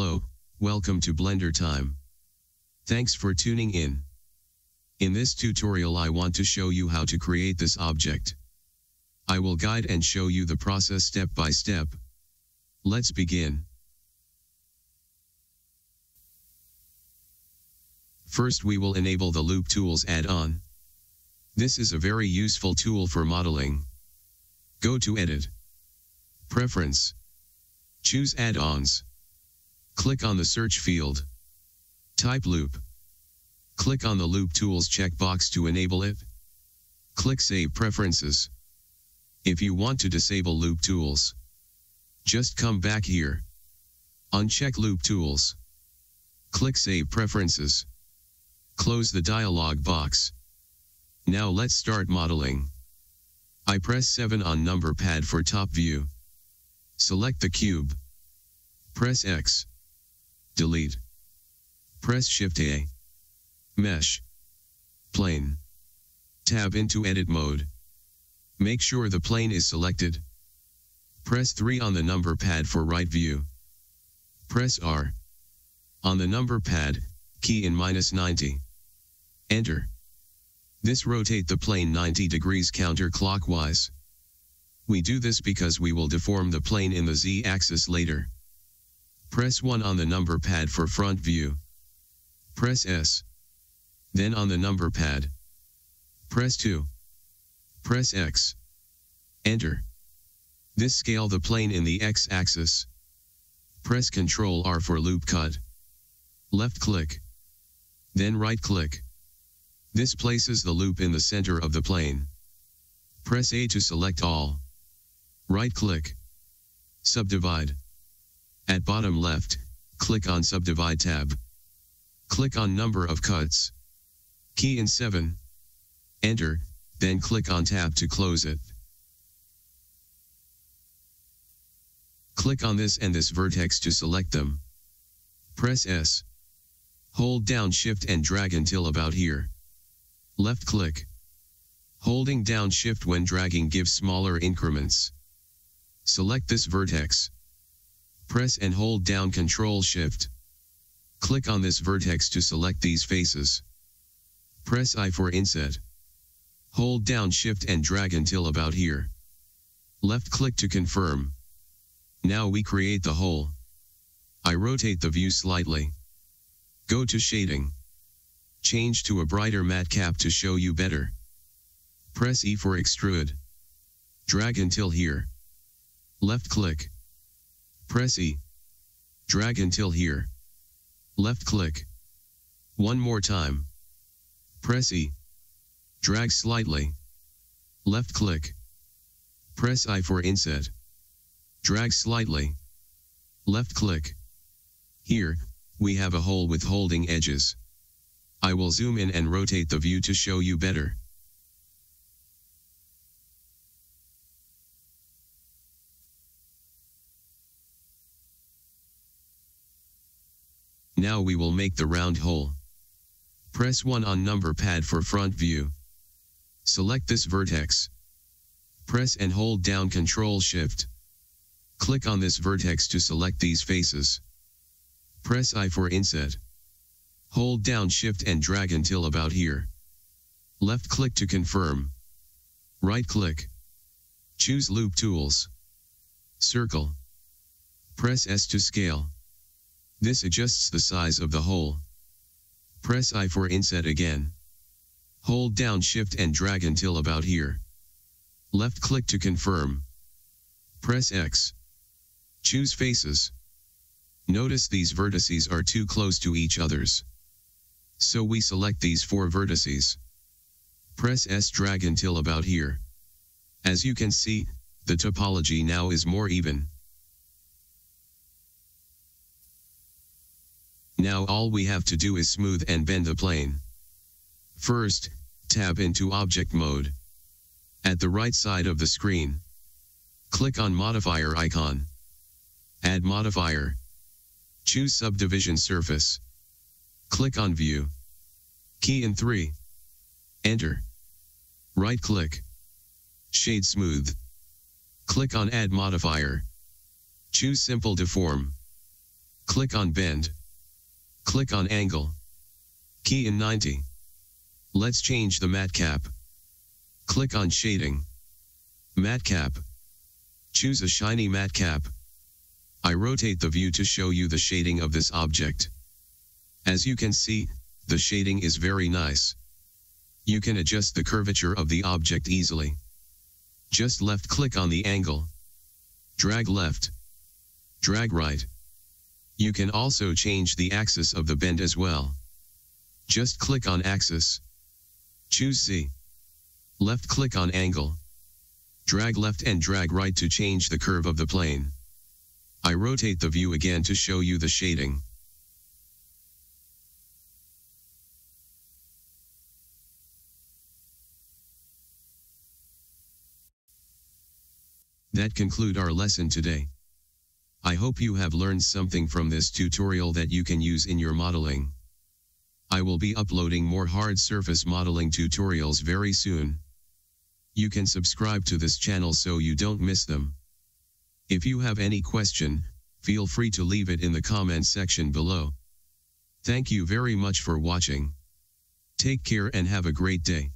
Hello, welcome to Blender Time. Thanks for tuning in. In this tutorial I want to show you how to create this object. I will guide and show you the process step by step. Let's begin. First we will enable the Loop Tools add-on. This is a very useful tool for modeling. Go to Edit. Preference. Choose Add-ons. Click on the search field. Type Loop. Click on the Loop Tools checkbox to enable it. Click Save Preferences. If you want to disable Loop Tools, just come back here. Uncheck Loop Tools. Click Save Preferences. Close the dialog box. Now let's start modeling. I press 7 on number pad for top view. Select the cube. Press X. Delete. Press Shift A. Mesh. Plane. Tab into edit mode. Make sure the plane is selected. Press 3 on the number pad for right view. Press R. On the number pad, key in minus 90. Enter. This rotate the plane 90 degrees counterclockwise. We do this because we will deform the plane in the z-axis later. Press 1 on the number pad for front view. Press S. Then on the number pad. Press 2. Press X. Enter. This scale the plane in the x-axis. Press Ctrl R for loop cut. Left click. Then right click. This places the loop in the center of the plane. Press A to select all. Right-click. Subdivide. At bottom left, click on Subdivide tab. Click on Number of cuts. Key in 7. Enter, then click on Tab to close it. Click on this and this vertex to select them. Press S. Hold down Shift and drag until about here. Left click. Holding down shift when dragging gives smaller increments. Select this vertex. Press and hold down Control Shift. Click on this vertex to select these faces. Press I for inset. Hold down shift and drag until about here. Left click to confirm. Now we create the hole. I rotate the view slightly. Go to shading. Change to a brighter MatCap to show you better. Press E for extrude. Drag until here. Left click. Press E. Drag until here. Left click. One more time. Press E. Drag slightly. Left click. Press I for inset. Drag slightly. Left click. Here, we have a hole with holding edges. I will zoom in and rotate the view to show you better. Now we will make the round hole. Press 1 on number pad for front view. Select this vertex. Press and hold down Ctrl Shift. Click on this vertex to select these faces. Press I for inset. Hold down shift and drag until about here. Left click to confirm. Right click. Choose loop tools. Circle. Press S to scale. This adjusts the size of the hole. Press I for inset again. Hold down shift and drag until about here. Left click to confirm. Press X. Choose faces. Notice these vertices are too close to each others. So we select these four vertices. Press S drag until about here. As you can see, the topology now is more even. Now all we have to do is smooth and bend the plane. First, tab into object mode. At the right side of the screen, click on modifier icon. Add modifier. Choose subdivision surface. Click on View. Key in 3. Enter. Right click. Shade Smooth. Click on Add Modifier. Choose Simple Deform. Click on bend. Click on angle. Key in 90. Let's change the MatCap. Click on shading. MatCap. Choose a shiny MatCap. I rotate the view to show you the shading of this object. As you can see, the shading is very nice. You can adjust the curvature of the object easily. Just left click on the angle. Drag left. Drag right. You can also change the axis of the bend as well. Just click on axis. Choose Z. Left click on angle. Drag left and drag right to change the curve of the plane. I rotate the view again to show you the shading. That conclude our lesson today. I hope you have learned something from this tutorial that you can use in your modeling. I will be uploading more hard surface modeling tutorials very soon. You can subscribe to this channel so you don't miss them. If you have any question, feel free to leave it in the comment section below. Thank you very much for watching. Take care and have a great day.